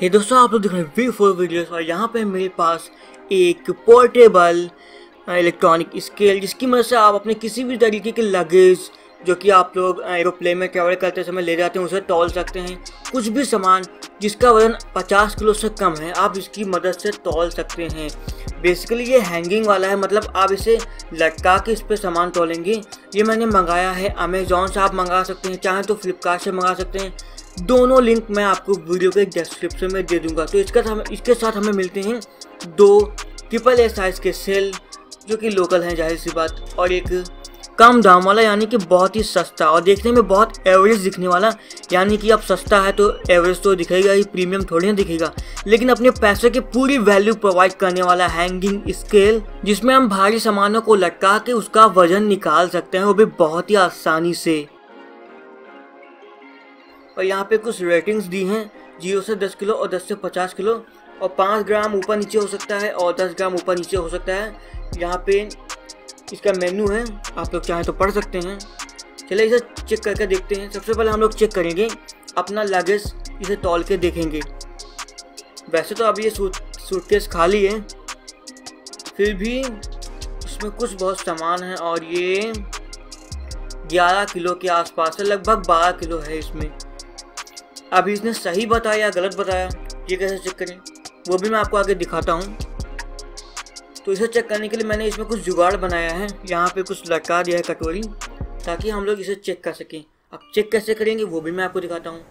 हे दोस्तों, आप लोग देख रहे हैं वी फोर वीडियोस और यहाँ पे मेरे पास एक पोर्टेबल इलेक्ट्रॉनिक स्केल जिसकी मदद से आप अपने किसी भी तरीके के लगेज जो कि आप लोग एरोप्लेन में ट्रैवल करते समय ले जाते हैं, उसे तोल सकते हैं। कुछ भी सामान जिसका वज़न 50 किलो से कम है, आप इसकी मदद से तोल सकते हैं। बेसिकली ये हैंगिंग वाला है मतलब आप इसे लटका के इस पर सामान तोलेंगे। ये मैंने मंगाया है अमेजोन से, आप मंगा सकते हैं, चाहे तो फ्लिपकार्ट से मंगा सकते हैं। दोनों लिंक मैं आपको वीडियो के डिस्क्रिप्शन में दे दूँगा। तो इसका हम इसके साथ हमें मिलते हैं दो ट्रिपल ए साइज़ के सेल जो कि लोकल हैं, ज़ाहिर सी बात। और एक कम दाम वाला, यानी कि बहुत ही सस्ता। और देखने में बहुत एवरेज दिखने वाला, यानी कि अब सस्ता है तो एवरेज तो दिखेगा ही प्रीमियम थोड़ी ना दिखेगा। लेकिन अपने पैसे की पूरी वैल्यू प्रोवाइड करने वाला हैंगिंग स्केल जिसमें हम भारी सामानों को लटका के उसका वज़न निकाल सकते हैं, वो भी बहुत ही आसानी से। और यहाँ पे कुछ रेटिंग्स दी हैं। ज़ीरो से दस किलो और दस से पचास किलो। और पाँच ग्राम ऊपर नीचे हो सकता है और दस ग्राम ऊपर नीचे हो सकता है। यहाँ पे इसका मेन्यू है। आप लोग चाहें तो पढ़ सकते हैं। चलिए इसे चेक करके देखते हैं। सबसे पहले हम लोग चेक करेंगे अपना लगेज इसे तोल के देखेंगे। वैसे तो अब ये सूट सूटकेस खाली है। फिर भी इसमें कुछ बहुत सामान है और ये 11 किलो के आसपास है। लगभग 12 किलो है इसमें। अभी इसने सही बताया या गलत बताया, ये कैसे चेक करें? वो भी मैं आपको आगे दिखाता हूँ। तो इसे चेक करने के लिए मैंने इसमें कुछ जुगाड़ बनाया है। यहाँ पे कुछ लटका दिया है कटोरी, ताकि हम लोग इसे चेक कर सकें। अब चेक कैसे करेंगे, वो भी मैं आपको दिखाता हूँ।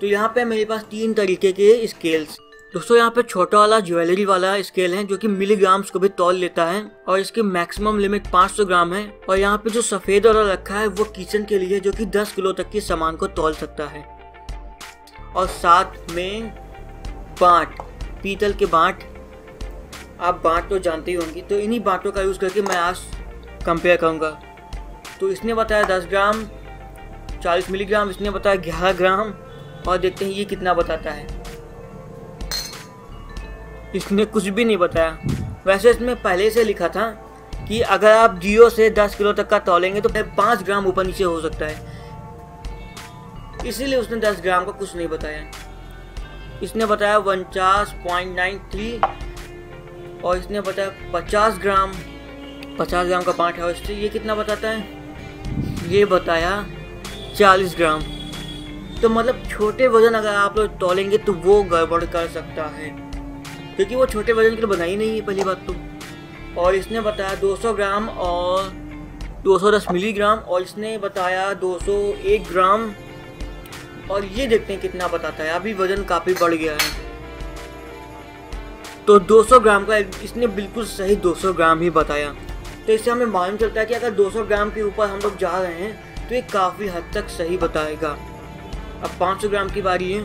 तो यहाँ पे मेरे पास तीन तरीके के स्केल्स दोस्तों, यहाँ पे छोटा वाला ज्वेलरी वाला स्केल है, जो कि मिलीग्राम्स को भी तौल लेता है, और इसकी मैक्सिमम लिमिट 500 ग्राम है। और यहाँ पे जो सफ़ेद वाला रखा है, वो किचन के लिए, जो कि 10 किलो तक के सामान को तौल सकता है। और साथ में बाट, पीतल के बाट। आप बाट तो जानते ही होंगी। तो इन्हीं बाटों का यूज़ करके मैं आज कंपेयर करूँगा। तो इसने बताया 10 ग्राम 40 मिलीग्राम इसने बताया 11 ग्राम, और देखते हैं ये कितना बताता है। इसने कुछ भी नहीं बताया। वैसे इसमें पहले से लिखा था कि अगर आप ज़ीरो से 10 किलो तक का तोलेंगे तो पाँच ग्राम ऊपर नीचे हो सकता है। इसीलिए उसने 10 ग्राम का कुछ नहीं बताया। इसने बताया उनचास पॉइंट नाइन थ्री और इसने बताया 50 ग्राम। 50 ग्राम का पाँच है, और इससे ये कितना बताता है? ये बताया 40 ग्राम। तो मतलब छोटे वज़न अगर आप लोग तोलेंगे तो वो गड़बड़ कर सकता है। क्योंकि वो छोटे वज़न के लिए बनाई नहीं है पहली बात तो। और इसने बताया 200 ग्राम और 210 मिलीग्राम, और इसने बताया 201 ग्राम। और ये देखते हैं कितना बताता है। अभी वज़न काफ़ी बढ़ गया है। तो 200 ग्राम का इसने बिल्कुल सही 200 ग्राम ही बताया। तो इससे हमें मालूम चलता है कि अगर 200 ग्राम के ऊपर हम लोग जा रहे हैं तो ये काफ़ी हद तक सही बताएगा। अब 500 ग्राम की बारी है।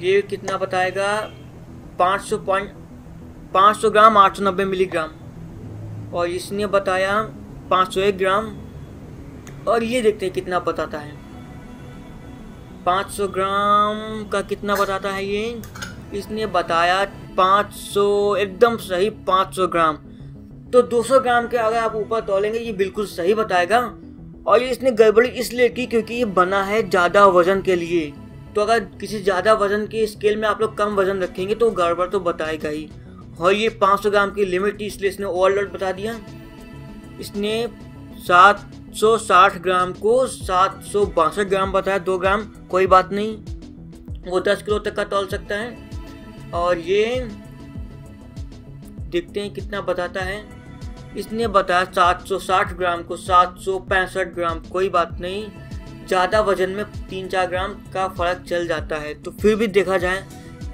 ये कितना बताएगा? 500 पॉइंट 500 ग्राम 890 मिलीग्राम। और इसने बताया 501 ग्राम। और ये देखते हैं कितना बताता है। 500 ग्राम का कितना बताता है ये? इसने बताया 500 एकदम सही 500 ग्राम। तो 200 ग्राम के अगर आप ऊपर तोलेंगे, ये बिल्कुल सही बताएगा। और ये इसने गड़बड़ी इसलिए की क्योंकि ये बना है ज़्यादा वज़न के लिए। तो अगर किसी ज़्यादा वज़न के स्केल में आप लोग कम वज़न रखेंगे तो गड़बड़ तो बताएगा ही। और ये 500 ग्राम की लिमिट थी इसलिए इसने ओवरलोड बता दिया। इसने सात 160 ग्राम को सात सौ बासठ ग्राम बताया, दो ग्राम, कोई बात नहीं। वो दस किलो तक का तोल सकता है। और ये देखते हैं कितना बताता है। इसने बताया 760 ग्राम को सात सौ पैंसठ ग्राम, कोई बात नहीं। ज़्यादा वज़न में तीन चार ग्राम का फ़र्क चल जाता है। तो फिर भी देखा जाए,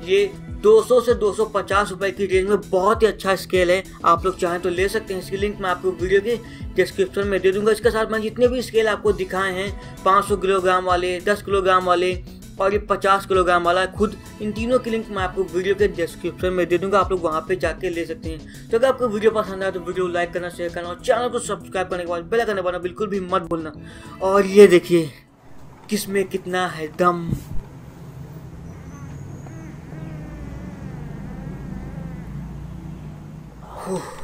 ये 200 से 250 रुपए की रेंज में बहुत ही अच्छा स्केल है। आप लोग चाहें तो ले सकते हैं इसकी लिंक मैं आपको वीडियो के डिस्क्रिप्शन में दे दूँगा। इसके साथ मैं जितने भी स्केल आपको दिखाए हैं 500 किलोग्राम वाले 10 किलोग्राम वाले और ये 50 किलोग्राम वाला, खुद इन तीनों की लिंक मैं आपको वीडियो के डिस्क्रिप्शन में दे दूँगा। आप लोग वहाँ पे जाके ले सकते हैं। तो अगर आपको वीडियो पसंद आए तो वीडियो लाइक करना शेयर करना और चैनल को सब्सक्राइब करने के बाद बेल करने वाला बिल्कुल भी मत भूलना। और ये देखिए किसमें कितना है दम। Whew.